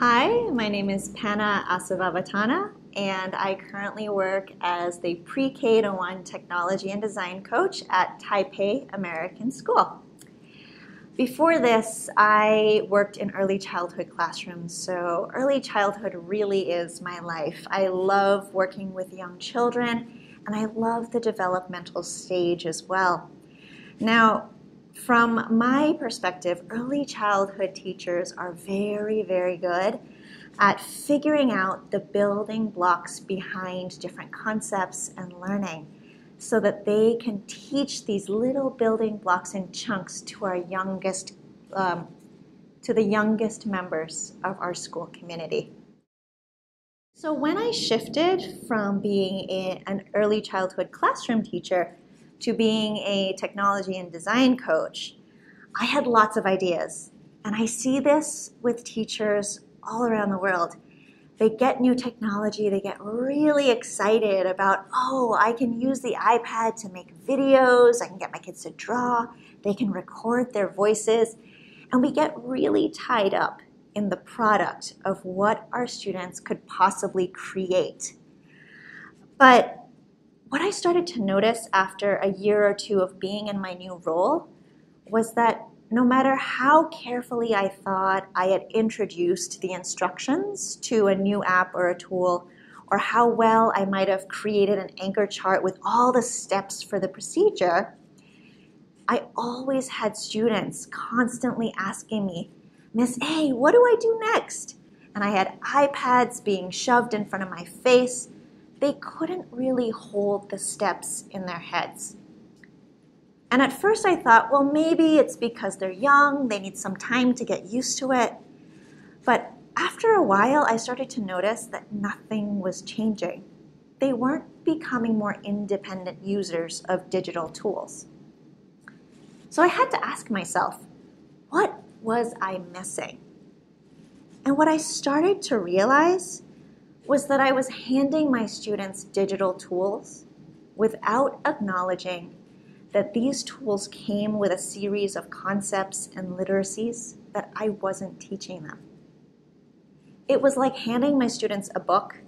Hi, my name is Pana Asavavatana, and I currently work as the pre-K to 1 technology and design coach at Taipei American School. Before this, I worked in early childhood classrooms, so early childhood really is my life. I love working with young children, and I love the developmental stage as well. Now, from my perspective, early childhood teachers are very, very good at figuring out the building blocks behind different concepts and learning so that they can teach these little building blocks in chunks to our youngest, um, to the youngest members of our school community. So when I shifted from being an early childhood classroom teacher to being a technology and design coach, I had lots of ideas. And I see this with teachers all around the world. They get new technology, they get really excited about, oh, I can use the iPad to make videos, I can get my kids to draw, they can record their voices, and we get really tied up in the product of what our students could possibly create. But what I started to notice after a year or two of being in my new role was that no matter how carefully I thought I had introduced the instructions to a new app or a tool, or how well I might have created an anchor chart with all the steps for the procedure, I always had students constantly asking me, Miss A, what do I do next? And I had iPads being shoved in front of my face they couldn't really hold the steps in their heads. And at first I thought, well, maybe it's because they're young, they need some time to get used to it. But after a while, I started to notice that nothing was changing. They weren't becoming more independent users of digital tools. So I had to ask myself, what was I missing? And what I started to realize was that I was handing my students digital tools without acknowledging that these tools came with a series of concepts and literacies that I wasn't teaching them. It was like handing my students a book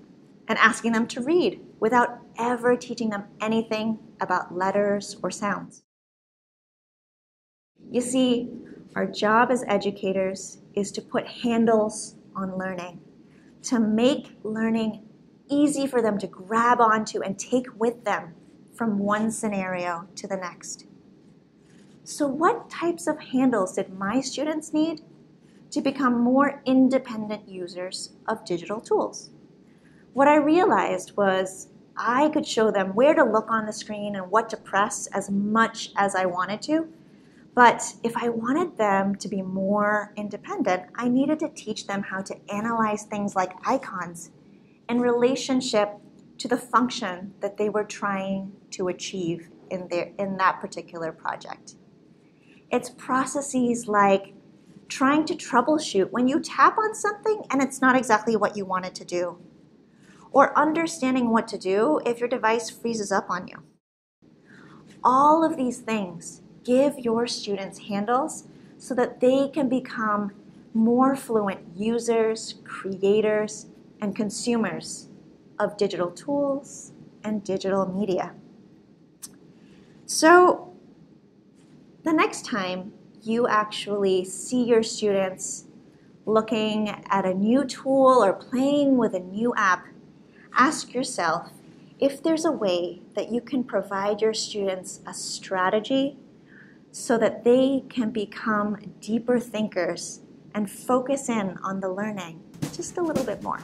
and asking them to read without ever teaching them anything about letters or sounds. You see, our job as educators is to put handles on learning to make learning easy for them to grab onto and take with them from one scenario to the next. So what types of handles did my students need to become more independent users of digital tools? What I realized was I could show them where to look on the screen and what to press as much as I wanted to, but if I wanted them to be more independent, I needed to teach them how to analyze things like icons in relationship to the function that they were trying to achieve in, their, in that particular project. It's processes like trying to troubleshoot when you tap on something and it's not exactly what you wanted to do, or understanding what to do if your device freezes up on you. All of these things give your students handles so that they can become more fluent users, creators, and consumers of digital tools and digital media. So the next time you actually see your students looking at a new tool or playing with a new app, ask yourself if there's a way that you can provide your students a strategy so that they can become deeper thinkers and focus in on the learning just a little bit more.